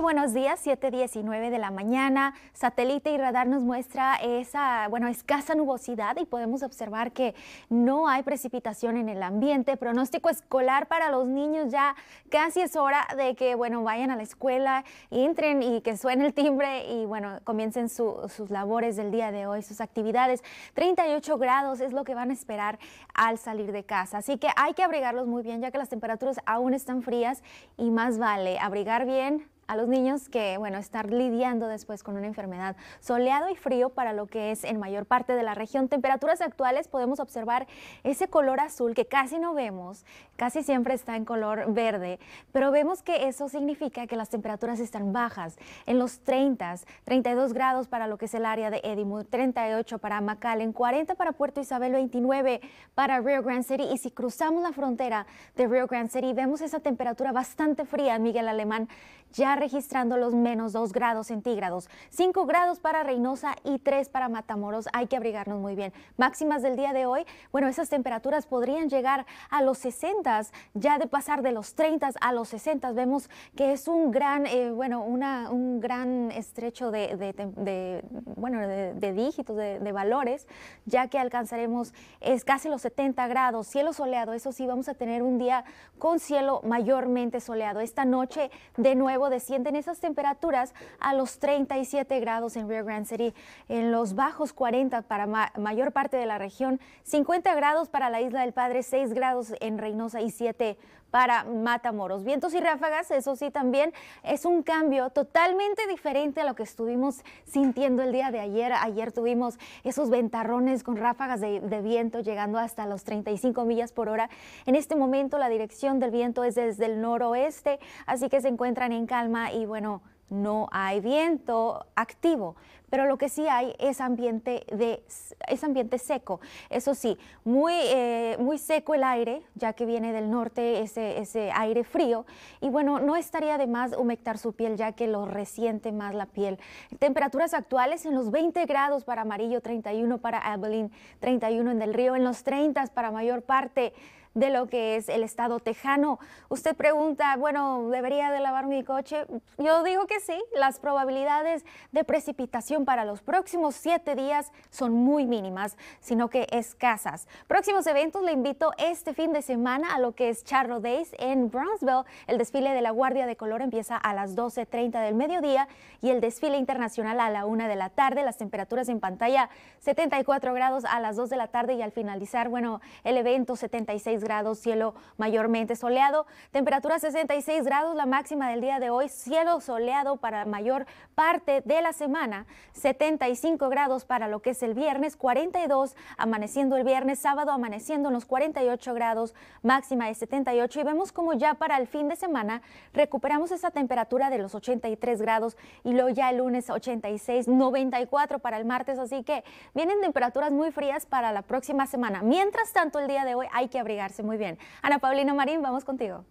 Buenos días, 7.19 de la mañana. Satélite y radar nos muestra esa, bueno, escasa nubosidad y podemos observar que no hay precipitación en el ambiente. Pronóstico escolar para los niños ya casi es hora de que, bueno, vayan a la escuela, entren y que suene el timbre y, bueno, comiencen sus labores del día de hoy, sus actividades. 38 grados es lo que van a esperar al salir de casa. Así que hay que abrigarlos muy bien ya que las temperaturas aún están frías y más vale abrigar bien a los niños que, bueno, estar lidiando después con una enfermedad. Soleado y frío para lo que es en mayor parte de la región. Temperaturas actuales podemos observar ese color azul que casi no vemos, casi siempre está en color verde, pero vemos que eso significa que las temperaturas están bajas, en los 30, 32 grados para lo que es el área de Edimburgo, 38 para McAllen, 40 para Puerto Isabel, 29 para Rio Grande City y si cruzamos la frontera de Rio Grande City vemos esa temperatura bastante fría, Miguel Alemán, ya registrando los menos 2 grados centígrados, 5 grados para Reynosa y 3 para Matamoros. Hay que abrigarnos muy bien. Máximas del día de hoy, bueno, esas temperaturas podrían llegar a los 60, ya de pasar de los 30 a los 60. Vemos que es un gran, eh, bueno, una, un gran estrecho de, bueno, de, dígitos, de, valores, ya que alcanzaremos es casi los 70 grados, cielo soleado. Eso sí, vamos a tener un día con cielo mayormente soleado. Esta noche, de nuevo, de descienden esas temperaturas a los 37 grados en Rio Grande City, en los bajos 40 para mayor parte de la región, 50 grados para la Isla del Padre, 6 grados en Reynosa y 7 para Matamoros. Vientos y ráfagas, eso sí también es un cambio totalmente diferente a lo que estuvimos sintiendo el día de ayer. Ayer tuvimos esos ventarrones con ráfagas de, viento llegando hasta los 35 millas por hora. En este momento la dirección del viento es desde el noroeste, así que se encuentran en calma y bueno, no hay viento activo, pero lo que sí hay es ambiente, de, es ambiente seco. Eso sí, muy, eh, muy seco el aire, ya que viene del norte ese, ese aire frío. Y bueno, no estaría de más humectar su piel, ya que lo resiente más la piel. Temperaturas actuales en los 20 grados para Amarillo, 31 para Abilene, 31 en Del Río, en los 30 para mayor parte de lo que es el estado tejano. Usted pregunta, bueno, ¿debería de lavar mi coche? Yo digo que sí, las probabilidades de precipitación para los próximos siete días son muy mínimas, sino que escasas. Próximos eventos le invito este fin de semana a lo que es Charro Days en Brownsville. El desfile de la Guardia de Color empieza a las 12.30 del mediodía y el desfile internacional a la 1 de la tarde. Las temperaturas en pantalla 74 grados a las 2 de la tarde y al finalizar, bueno, el evento 76 grados, cielo mayormente soleado, temperatura 66 grados, la máxima del día de hoy, cielo soleado para mayor parte de la semana, 75 grados para lo que es el viernes, 42 amaneciendo el viernes, sábado amaneciendo en los 48 grados, máxima de 78 y vemos como ya para el fin de semana recuperamos esa temperatura de los 83 grados y luego ya el lunes 86, 94 para el martes, así que vienen temperaturas muy frías para la próxima semana. Mientras tanto, el día de hoy hay que abrigar muy bien. Ana Paulina Marín, vamos contigo.